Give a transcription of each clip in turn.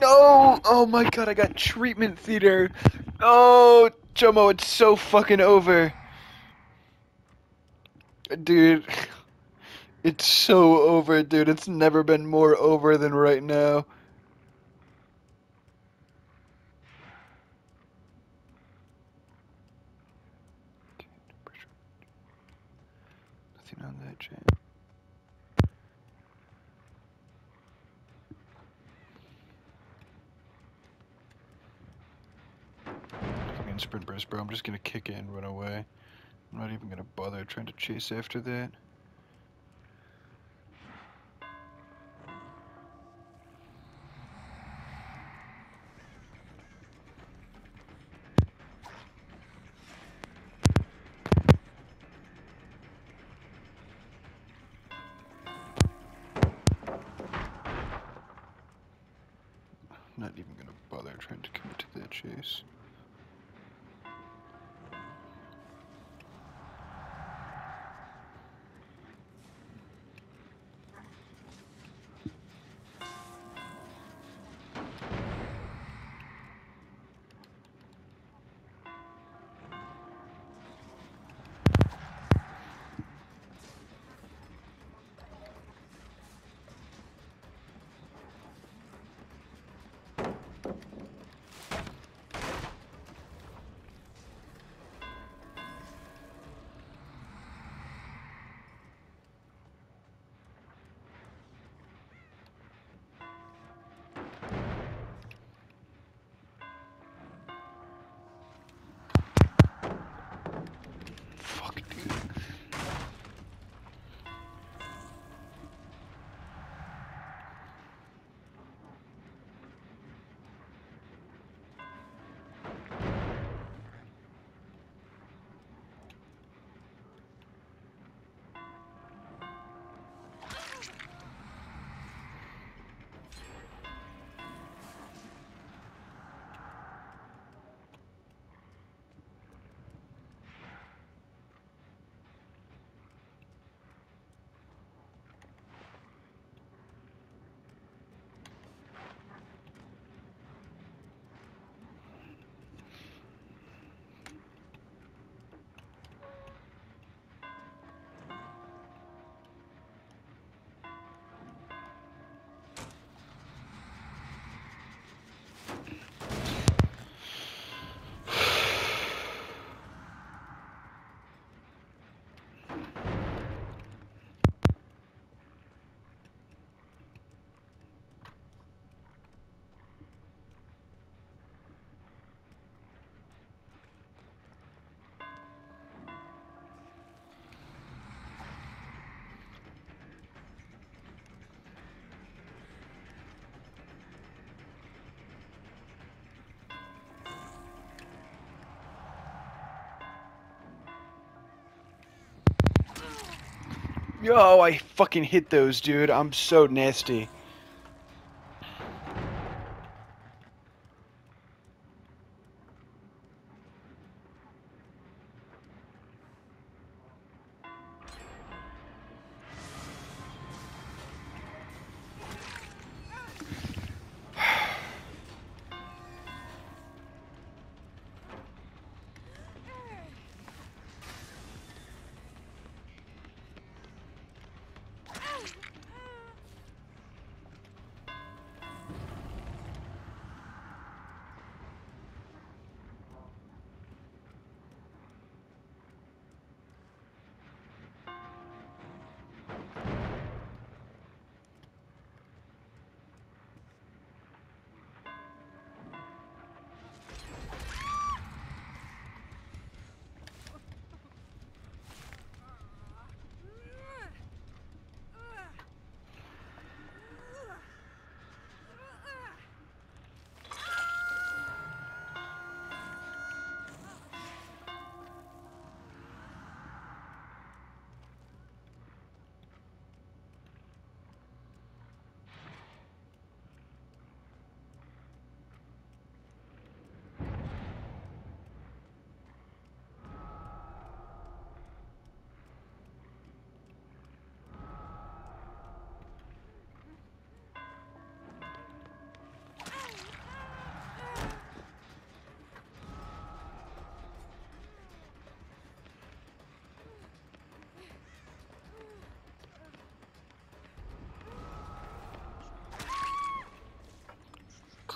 No! Oh my god, I got treatment theater. Oh, Jomo, it's so fucking over. Dude. It's so over, dude. It's never been more over than right now. Sprint burst, bro. I'm just gonna kick it and run away. I'm not even gonna bother trying to chase after that. Not even gonna bother trying to commit to that chase. Yo, I fucking hit those, dude. I'm so nasty.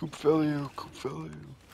Coop value, coop value.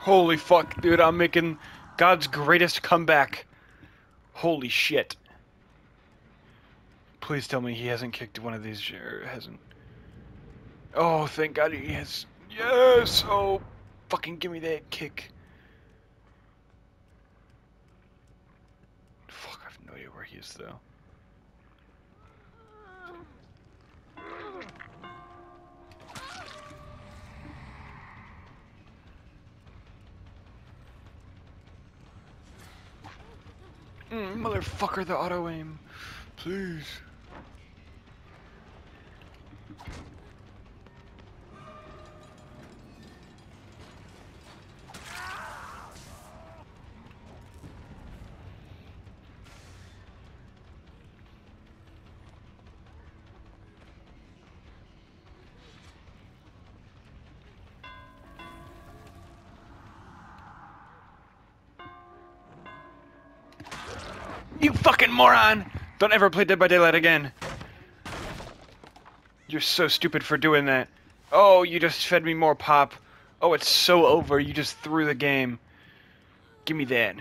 Holy fuck, dude, I'm making God's greatest comeback. Holy shit. Please tell me he hasn't kicked one of these, or hasn't. Oh, thank God he has. Yes! Oh, fucking give me that kick. Fuck, I have no idea where he is, though. Mm. motherfucker, the auto aim. Please. You fucking moron! Don't ever play Dead by Daylight again. You're so stupid for doing that. Oh, you just fed me more pop. Oh, it's so over. You just threw the game. Give me that.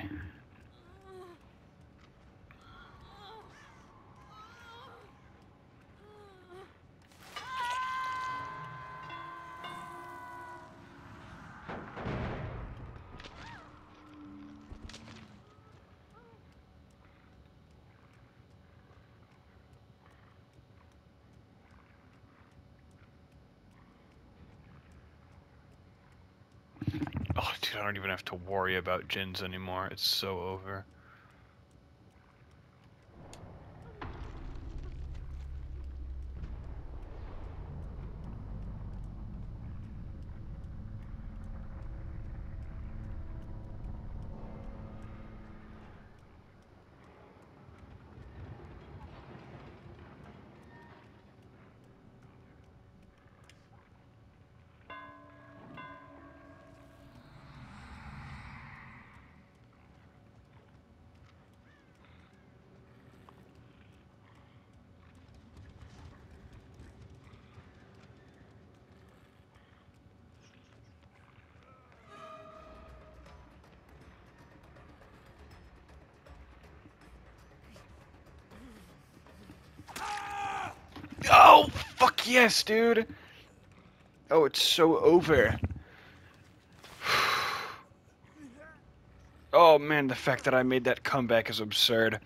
Oh, dude, I don't even have to worry about gens anymore. It's so over. Yes, dude. Oh, it's so over. Oh man, the fact that I made that comeback is absurd.